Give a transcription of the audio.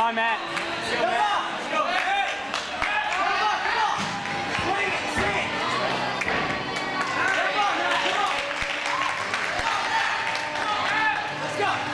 on, Matt. Let's go.